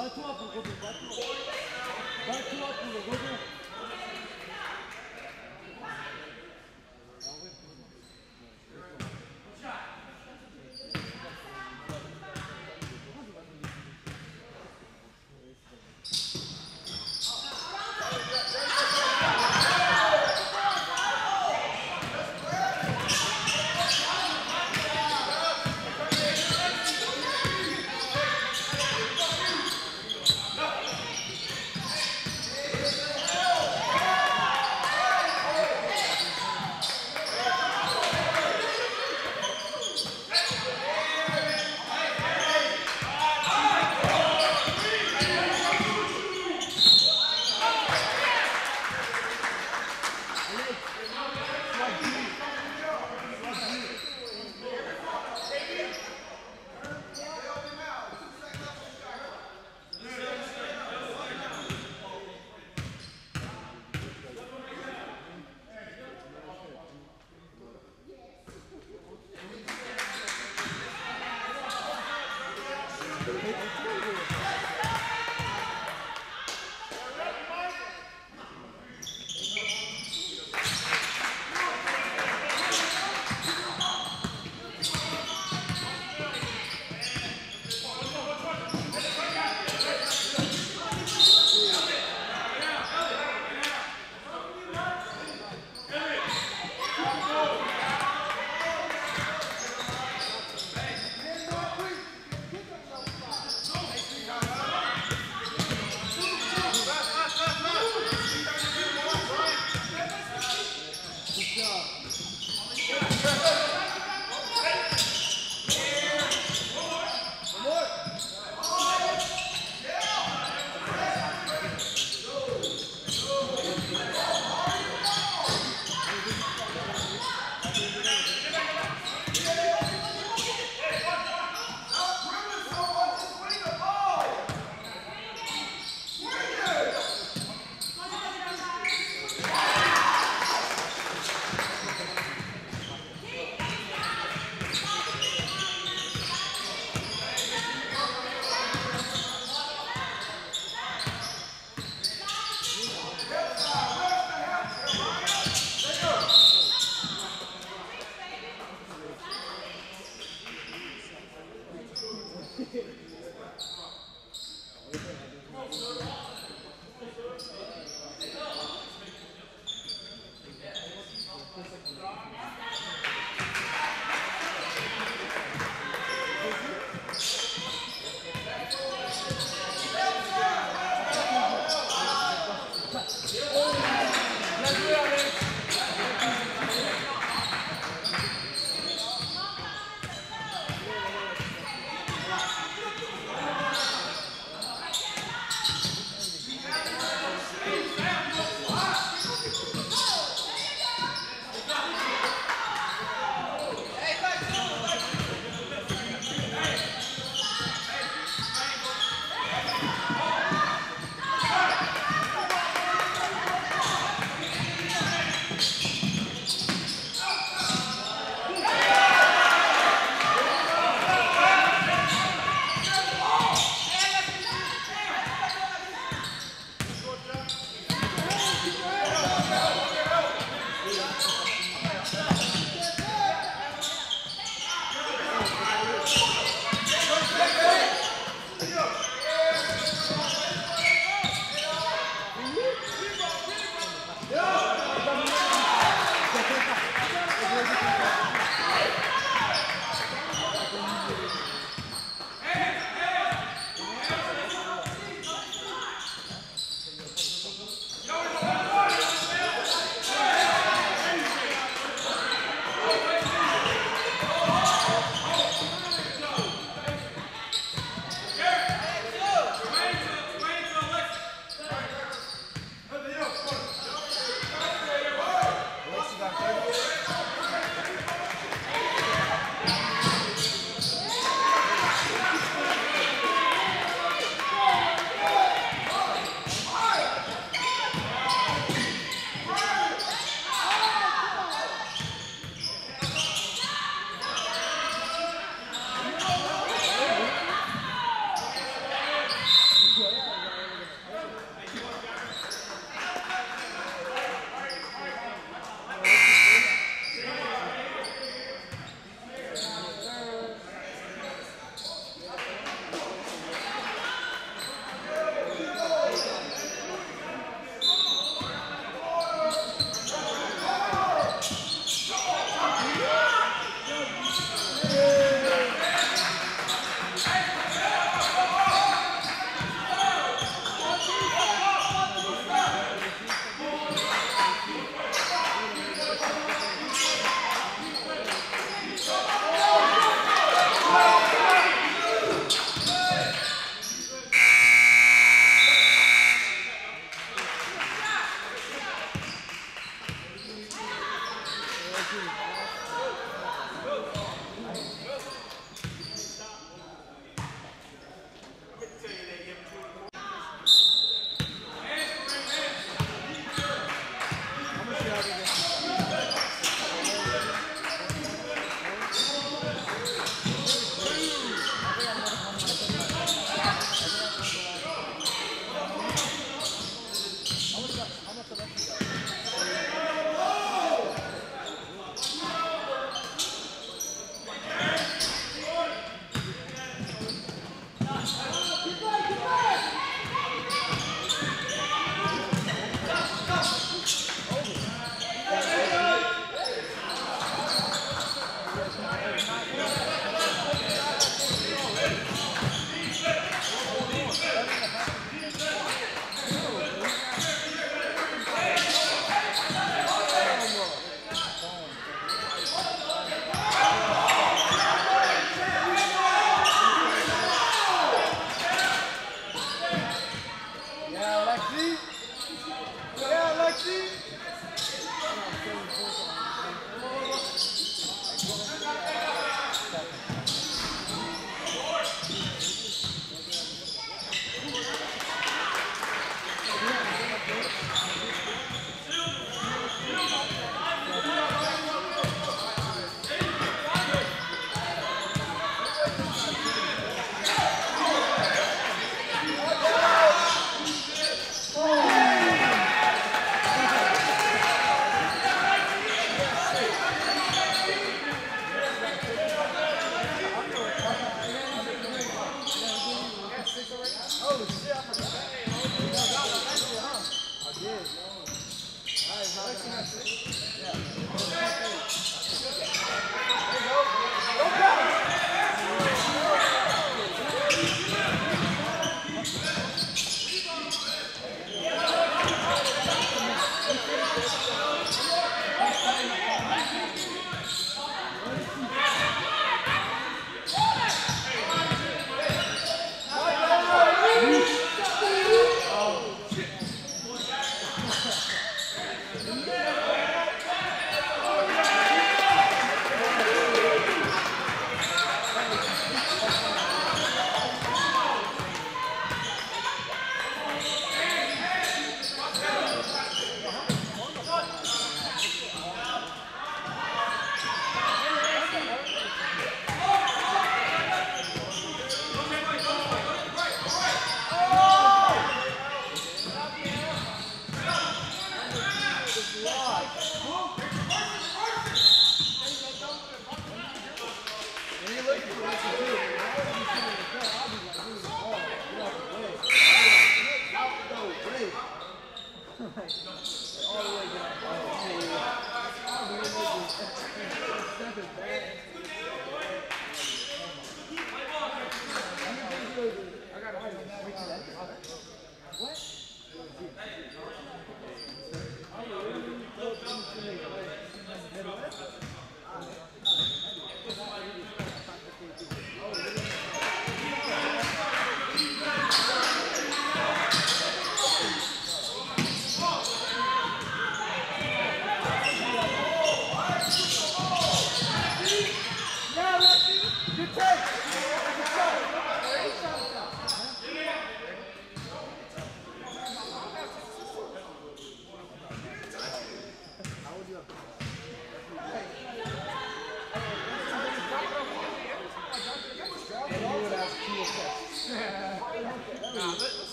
Vai tu up, Gugu. Vai tu up, Gugu.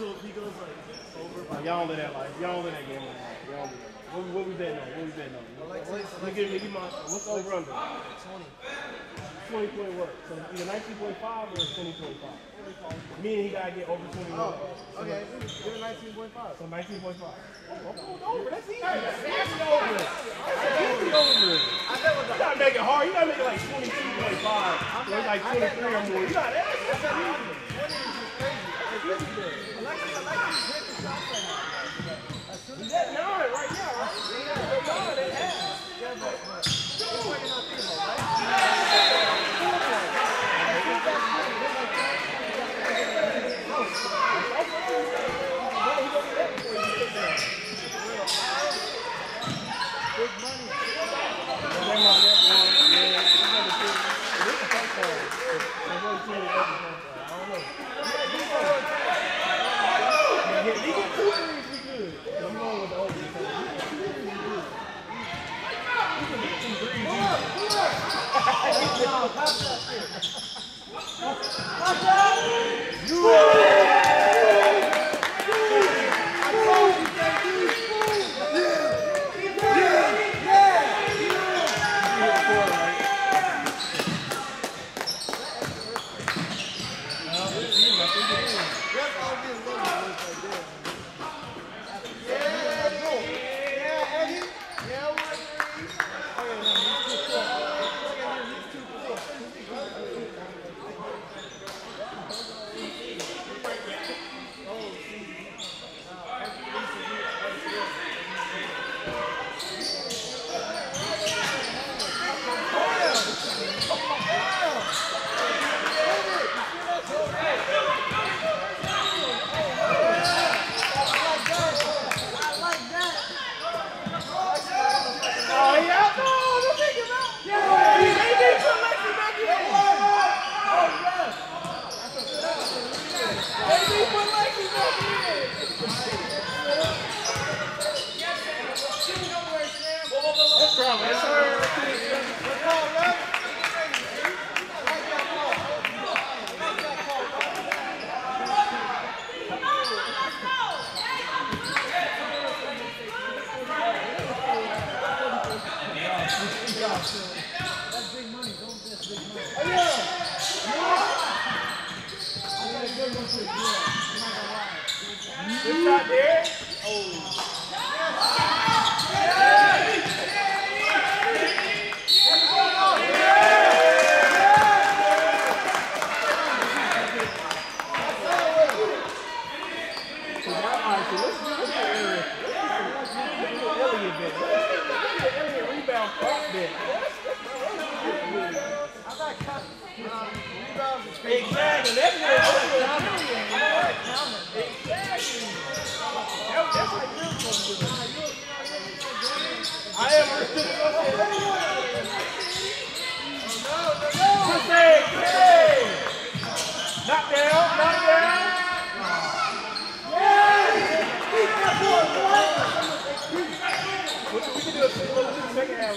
So if he goes like over by y'all live that life. Y'all live that game. Y'all live that. What, what we betting on? What we betting on? Like, like, look at Mickey Mouse. What's like, over under? 20. 20 point work. So either 19.5 or 20.5. Me and he gotta get over 21. Oh, okay. So okay. Like, 19.5. So 19.5. Oh, oh, over. That's easy. That's easy over. That's easy over. You gotta make it hard. You gotta make it like 22.5. Or like 23 or more. You're not. That's easy. That's easy. No.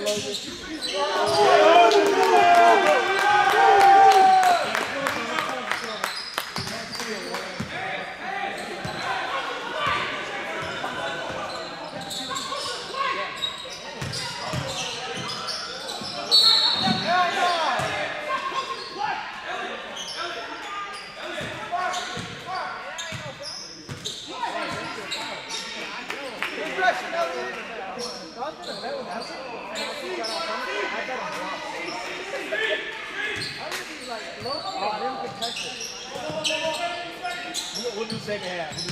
Logan. second half.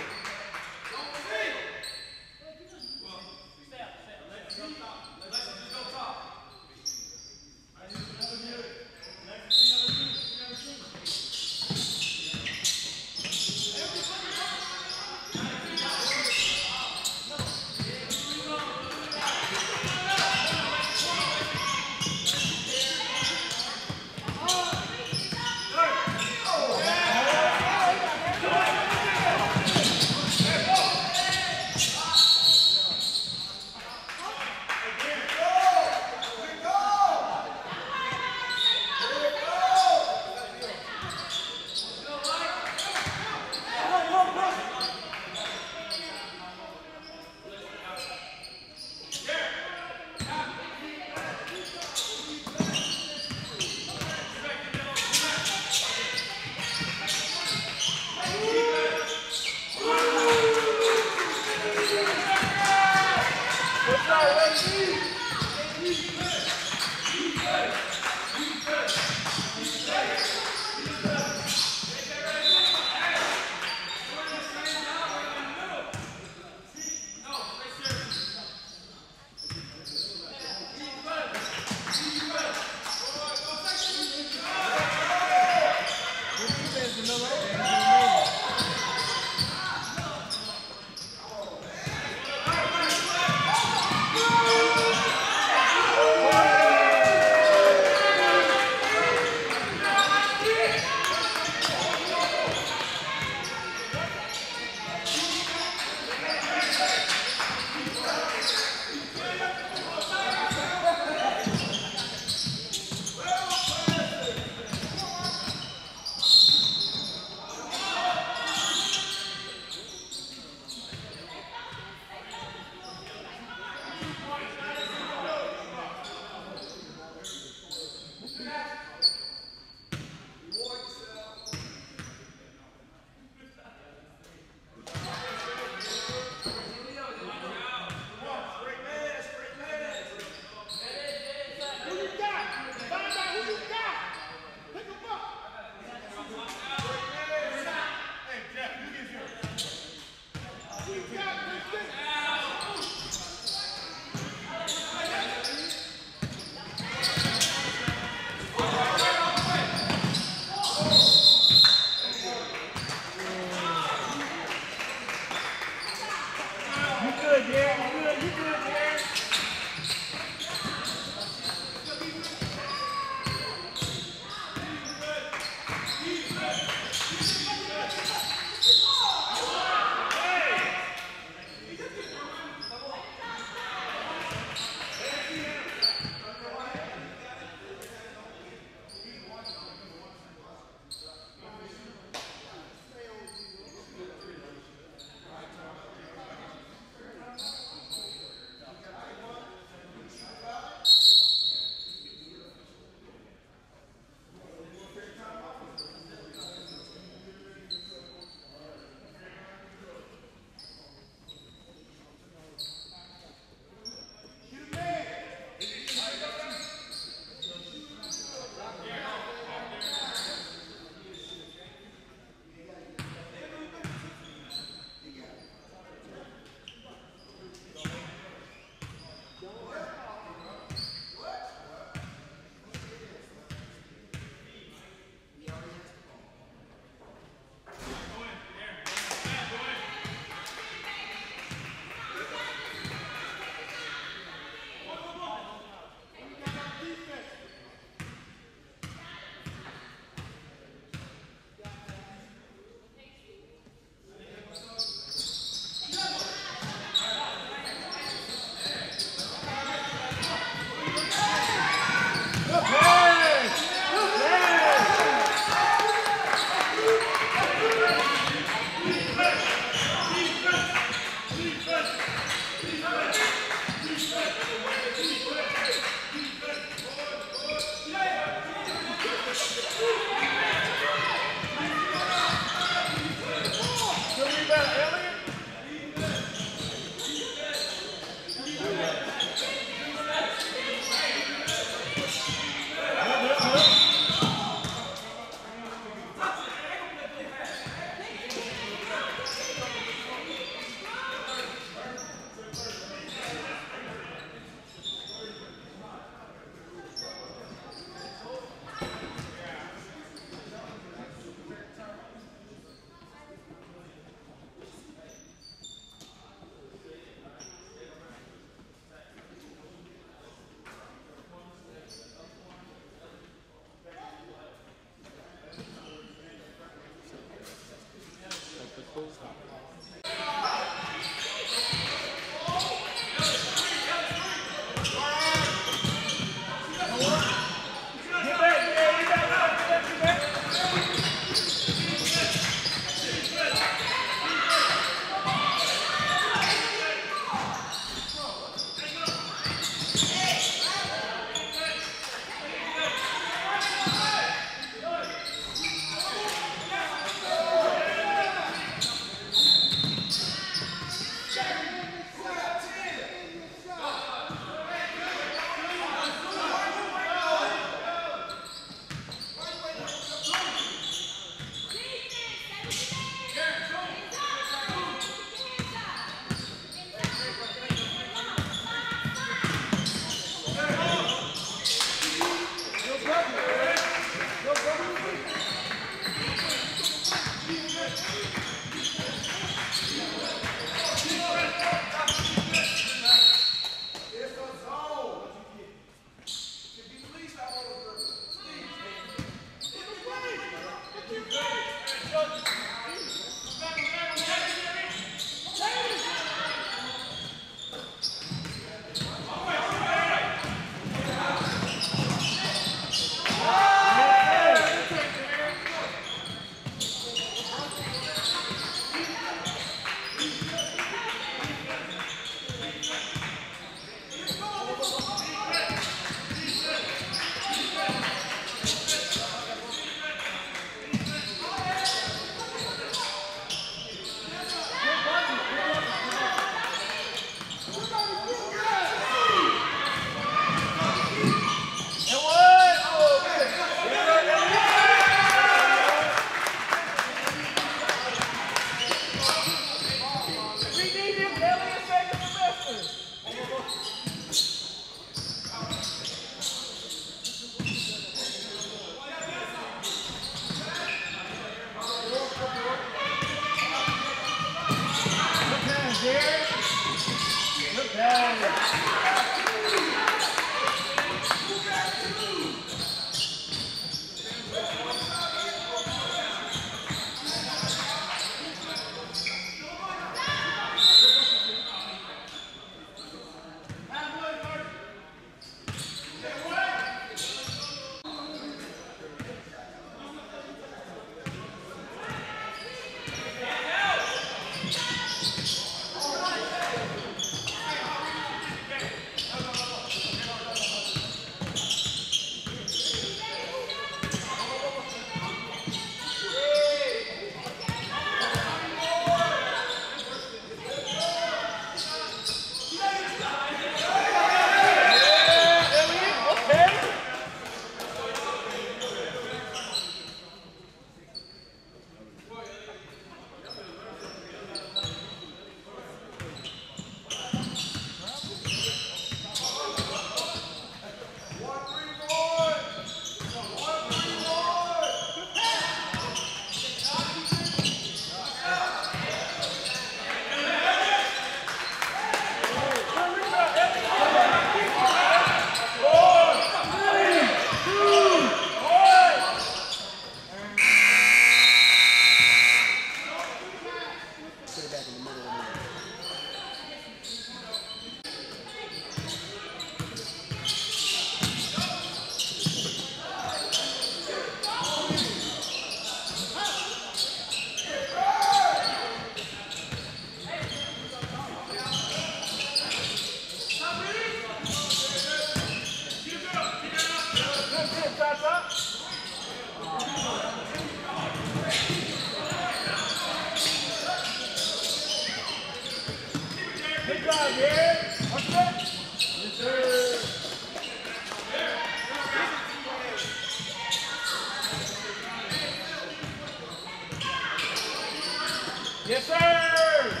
Yes, sir.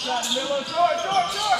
Shot in the middle. Short, short, short.